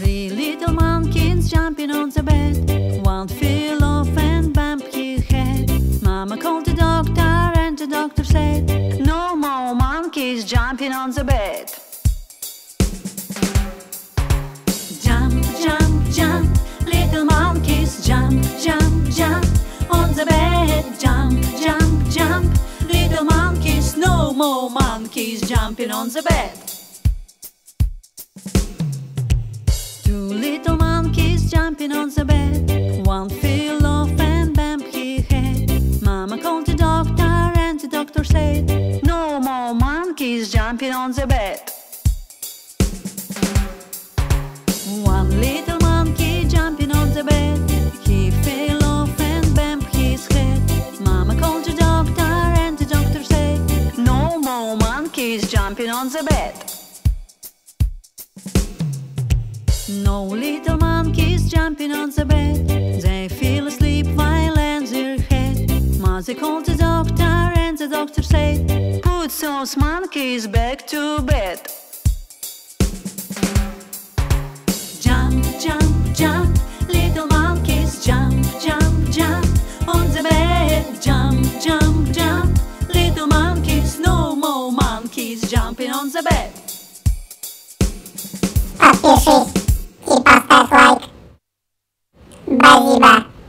Three little monkeys jumping on the bed. One fell off and bumped his head. Mama called the doctor, and the doctor said, No more monkeys jumping on the bed. Jump, jump, jump, little monkeys, jump, jump, jump on the bed. Jump, jump, jump, little monkeys, no more monkeys jumping on the bed. On the bed. One fell off and bumped his head. Mama called the doctor, and the doctor said, No more monkeys jumping on the bed. One little monkey jumping on the bed. He fell off and bumped his head. Mama called the doctor, and the doctor said, No more monkeys jumping on the bed. No little monkeys jumping on the bed. They fell asleep while on their head. Mother called the doctor and the doctor said, Put those monkeys back to bed. Jump, jump, jump, little monkeys, jump, jump, jump on the bed. Jump, jump, jump, little monkeys, no more monkeys jumping on the bed. Happy Feast! 拜拜。